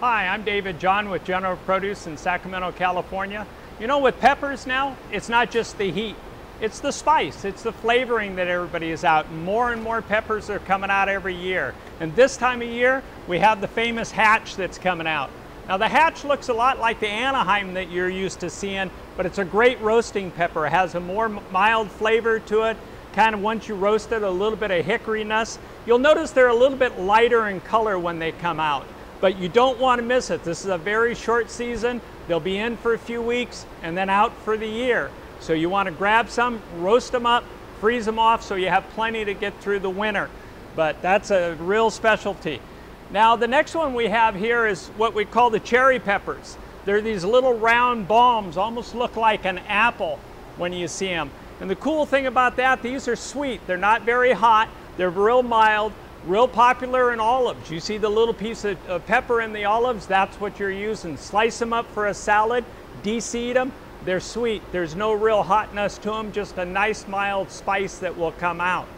Hi, I'm David John with General Produce in Sacramento, California. You know, with peppers now, it's not just the heat, it's the spice, it's the flavoring that everybody is out. More and more peppers are coming out every year. And this time of year, we have the famous hatch that's coming out. Now the hatch looks a lot like the Anaheim that you're used to seeing, but it's a great roasting pepper. It has a more mild flavor to it. Kind of once you roast it, a little bit of hickoryness. You'll notice they're a little bit lighter in color when they come out, but you don't want to miss it. This is a very short season. They'll be in for a few weeks and then out for the year. So you want to grab some, roast them up, freeze them off so you have plenty to get through the winter. But that's a real specialty. Now the next one we have here is what we call the cherry peppers. They're these little round bombs, almost look like an apple when you see them. And the cool thing about that, these are sweet. They're not very hot. They're real mild, real popular in olives. You see the little piece of, of pepper in the olives, that's what you're using. Slice them up for a salad, de-seed them. They're sweet. There's no real hotness to them, just a nice mild spice that will come out.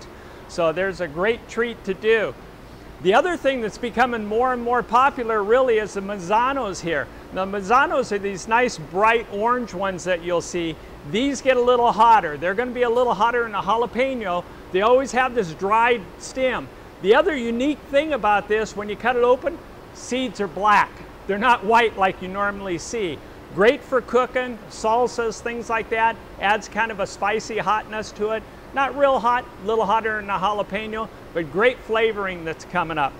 So there's a great treat to do. The other thing that's becoming more and more popular really is the manzanos here. The manzanos are these nice bright orange ones that you'll see. These get a little hotter. They're going to be a little hotter than a jalapeno. They always have this dried stem. The other unique thing about this, when you cut it open, seeds are black. They're not white like you normally see. Great for cooking, salsas, things like that. Adds kind of a spicy hotness to it. Not real hot, a little hotter than a jalapeno, but great flavoring that's coming up.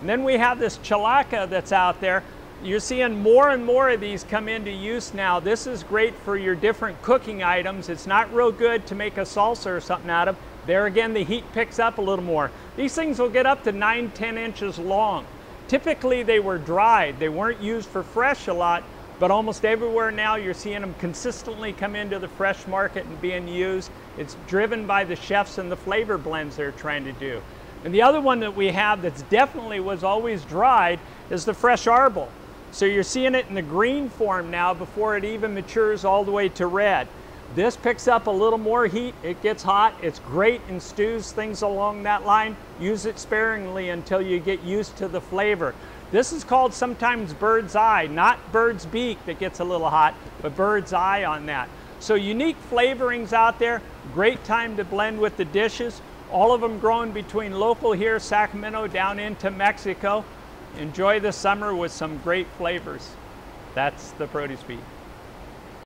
And then we have this chilaca that's out there. You're seeing more and more of these come into use now. This is great for your different cooking items. It's not real good to make a salsa or something out of. There again, the heat picks up a little more. These things will get up to 9, 10 inches long. Typically, they were dried. They weren't used for fresh a lot, but almost everywhere now you're seeing them consistently come into the fresh market and being used. It's driven by the chefs and the flavor blends they're trying to do. And the other one that we have that's definitely was always dried is the fresh arbol. So you're seeing it in the green form now before it even matures all the way to red. This picks up a little more heat. It gets hot. It's great in stews, things along that line. Use it sparingly until you get used to the flavor. This is called sometimes bird's eye, not bird's beak that gets a little hot, but bird's eye on that. So unique flavorings out there, great time to blend with the dishes. All of them grown between local here, Sacramento, down into Mexico. Enjoy the summer with some great flavors. That's the Produce Beat.